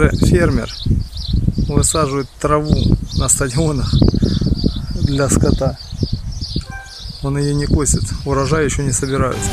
Он же фермер, высаживает траву на стадионах для скота. Он ее не косит, урожай еще не собираются.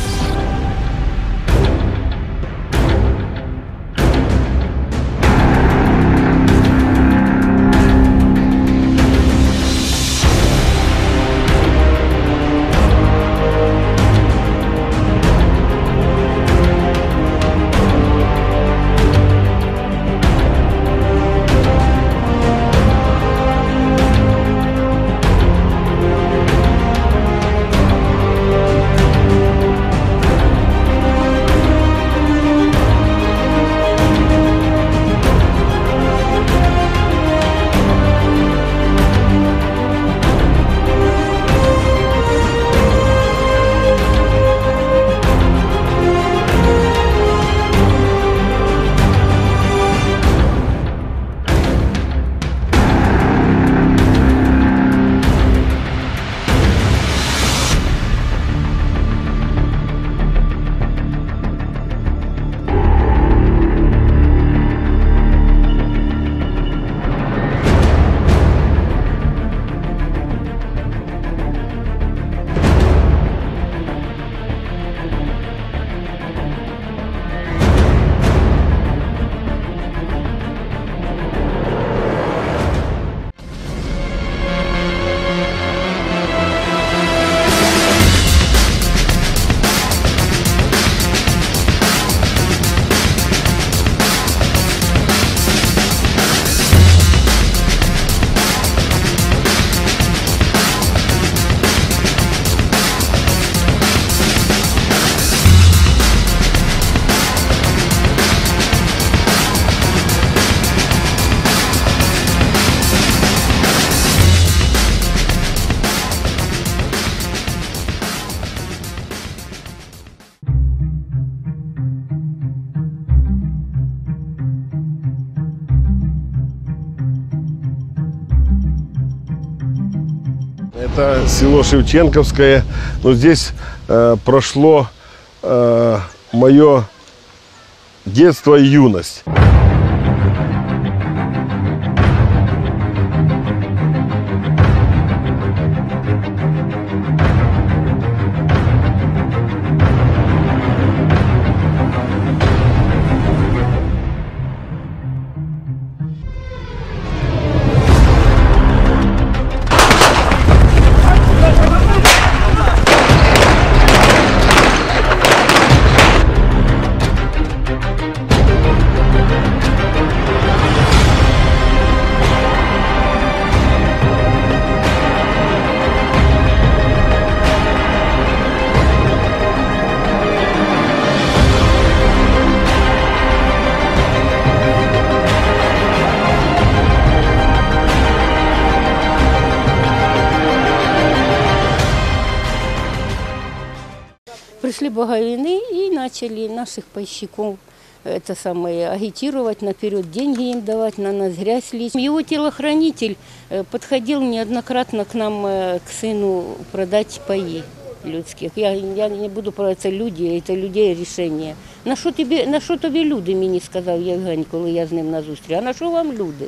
Это село Шевченковское. Но здесь э, прошло э, мое детство и юность. Пришли боговины и начали наших пайщиков это самое, агитировать наперед, деньги им давать, на нас грязь лить. Его телохранитель э, подходил неоднократно к нам, э, к сыну, продать паи людських. Я, я не буду про це люди, це людей рішення. На що тобі, на що тобі люди, мені сказав Євгень, коли я з ним на зустріч. А на що вам люди?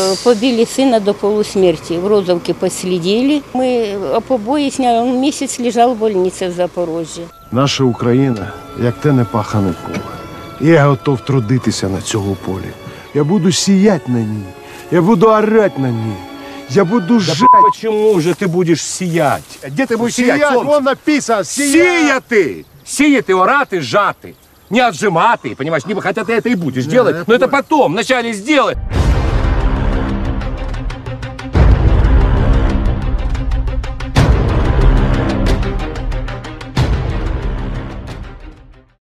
Е, Побили сына до полусмерти. В Розовке последили. Мы о побои сняли. Он месяц лежал в больнице в Запорожье. Наша Україна, як те непахане поле. І Я готов трудитися на цьому полі. Я буду сіять на ній. Я буду орать на ній. Я буду Да жать. почему же ты будешь сиять? Где ты будешь сиять? Сіять, солнце? вон написано, сіять. Сіяти! Сіяти, орати, жати. Не отжимати, понимаешь? Не, хотя ты это и будешь делать, но это потом, вначале сделай.